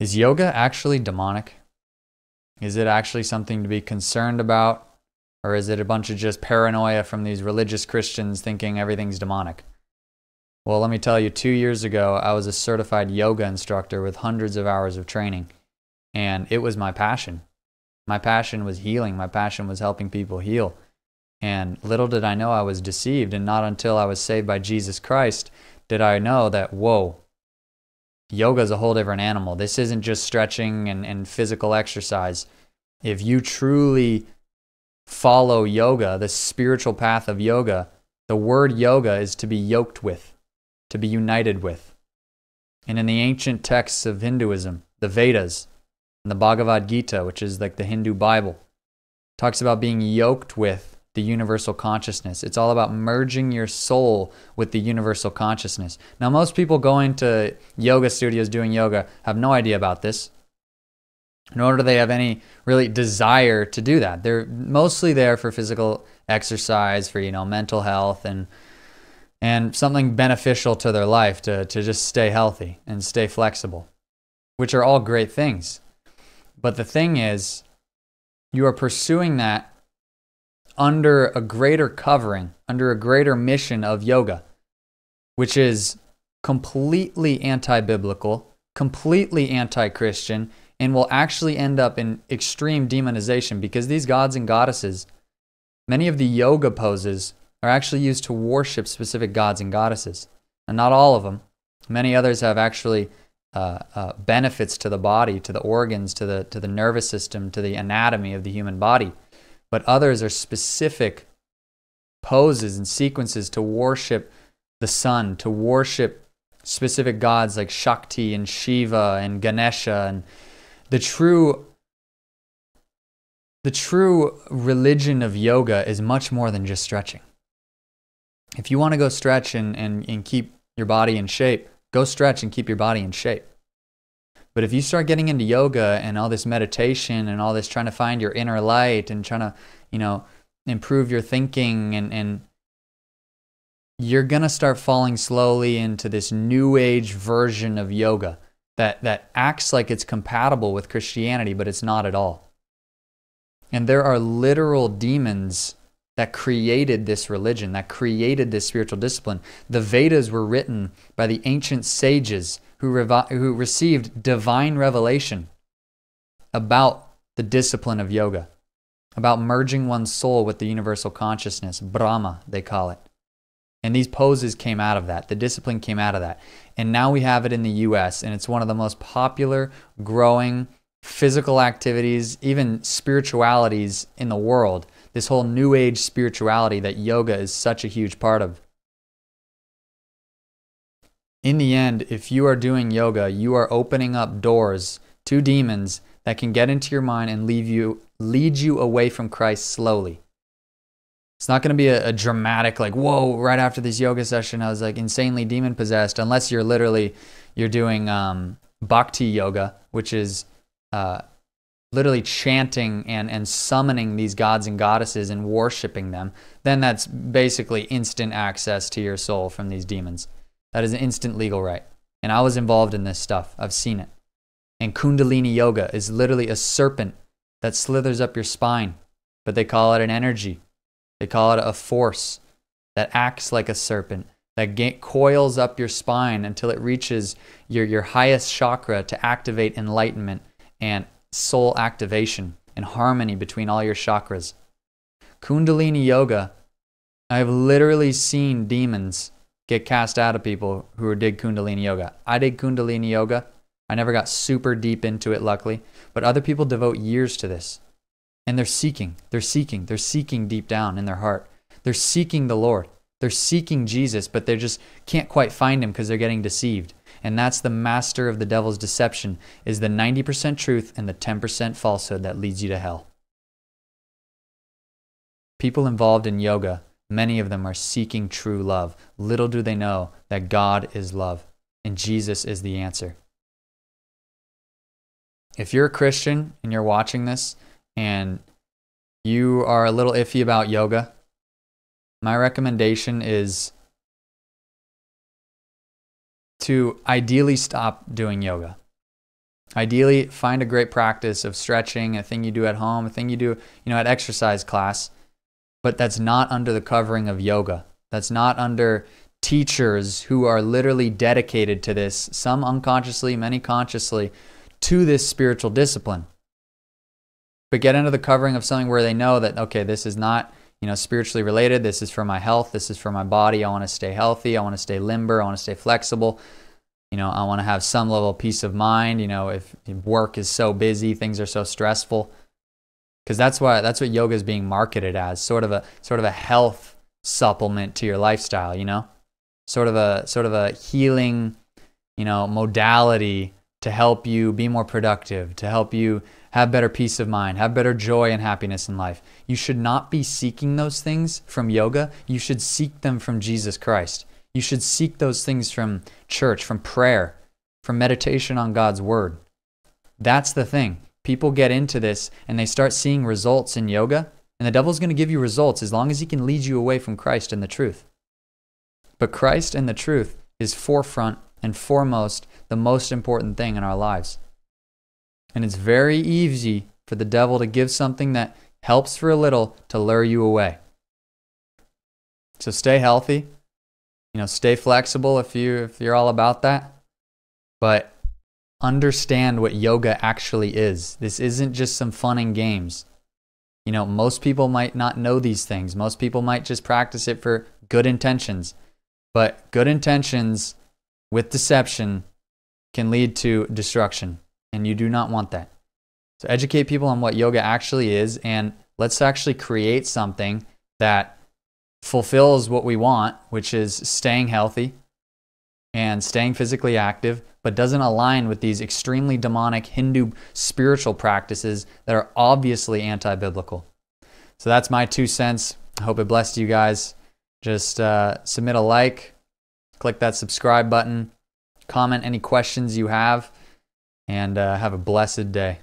Is yoga actually demonic? Is it actually something to be concerned about? Or is it a bunch of just paranoia from these religious Christians thinking everything's demonic? Well, let me tell you, two years ago, I was a certified yoga instructor with hundreds of hours of training, and it was my passion. My passion was healing, my passion was helping people heal. And little did I know I was deceived, and not until I was saved by Jesus Christ did I know that, whoa, yoga is a whole different animal. This isn't just stretching and, and physical exercise. If you truly follow yoga, the spiritual path of yoga, the word yoga is to be yoked with, to be united with. And in the ancient texts of Hinduism, the Vedas, and the Bhagavad Gita, which is like the Hindu Bible, talks about being yoked with the universal consciousness. It's all about merging your soul with the universal consciousness. Now, most people going to yoga studios doing yoga have no idea about this nor do they have any really desire to do that. They're mostly there for physical exercise, for you know mental health and and something beneficial to their life to to just stay healthy and stay flexible, which are all great things. But the thing is, you are pursuing that under a greater covering, under a greater mission of yoga, which is completely anti-biblical, completely anti-Christian and will actually end up in extreme demonization because these gods and goddesses, many of the yoga poses are actually used to worship specific gods and goddesses. And not all of them. Many others have actually uh, uh, benefits to the body, to the organs, to the, to the nervous system, to the anatomy of the human body. But others are specific poses and sequences to worship the sun, to worship specific gods like Shakti and Shiva and Ganesha and the true the true religion of yoga is much more than just stretching. If you want to go stretch and, and, and keep your body in shape, go stretch and keep your body in shape. But if you start getting into yoga and all this meditation and all this trying to find your inner light and trying to, you know, improve your thinking and, and you're going to start falling slowly into this new age version of yoga that, that acts like it's compatible with Christianity, but it's not at all. And there are literal demons that created this religion, that created this spiritual discipline. The Vedas were written by the ancient sages who, revi- who received divine revelation about the discipline of yoga, about merging one's soul with the universal consciousness, Brahma, they call it. And these poses came out of that. The discipline came out of that. And now we have it in the US, and it's one of the most popular, growing physical activities, even spiritualities in the world. This whole new age spirituality that yoga is such a huge part of. In the end, if you are doing yoga, you are opening up doors to demons that can get into your mind and leave you, lead you away from Christ slowly. It's not going to be a, a, dramatic like whoa right after this yoga session I was like insanely demon possessed unless you're literally you're doing um, bhakti yoga which is uh, literally chanting and and summoning these gods and goddesses and worshiping them. Then that's basically instant access to your soul from these demons. That is an instant legal right. And I was involved in this stuff. I've seen it. And Kundalini yoga is literally a serpent that slithers up your spine, but they call it an energy they call it a force that acts like a serpent, that coils up your spine until it reaches your, your highest chakra to activate enlightenment and soul activation and harmony between all your chakras. Kundalini Yoga, I've literally seen demons get cast out of people who did Kundalini Yoga. I did Kundalini Yoga. I never got super deep into it, luckily, but other people devote years to this. And they're seeking, they're seeking, they're seeking deep down in their heart. They're seeking the Lord. They're seeking Jesus, but they just can't quite find him because they're getting deceived. And that's the master of the devil's deception is the 90% truth and the 10% falsehood that leads you to hell. People involved in yoga, many of them are seeking true love. Little do they know that God is love and Jesus is the answer. If you're a Christian and you're watching this, and you are a little iffy about yoga, my recommendation is to ideally stop doing yoga. Ideally, find a great practice of stretching, a thing you do at home, a thing you do, you know, at exercise class, but that's not under the covering of yoga. That's not under teachers who are literally dedicated to this, some unconsciously, many consciously, to this spiritual discipline. But get under the covering of something where they know that, okay, this is not, you know, spiritually related. This is for my health. This is for my body. I want to stay healthy. I want to stay limber. I want to stay flexible. You know, I want to have some level of peace of mind. You know, if work is so busy, things are so stressful, because that's why that's what yoga is being marketed as, sort of a sort of a health supplement to your lifestyle. You know, sort of a sort of a healing, you know, modality to help you be more productive, to help you have better peace of mind, have better joy and happiness in life. You should not be seeking those things from yoga. You should seek them from Jesus Christ. You should seek those things from church, from prayer, from meditation on God's word. That's the thing. People get into this and they start seeing results in yoga, and the devil's going to give you results as long as he can lead you away from Christ and the truth. But Christ and the truth is forefront and foremost the most important thing in our lives. And it's very easy for the devil to give something that helps for a little to lure you away. So stay healthy, you know, stay flexible if you if you're all about that. But understand what yoga actually is. This isn't just some fun and games. You know, most people might not know these things. Most people might just practice it for good intentions. But good intentions with deception can lead to destruction, and you do not want that. So, educate people on what yoga actually is, and let's actually create something that fulfills what we want, which is staying healthy and staying physically active, but doesn't align with these extremely demonic Hindu spiritual practices that are obviously anti biblical. So that's my two cents. I hope it blessed you guys. Just uh, submit a like, click that subscribe button, comment any questions you have, and uh, have a blessed day.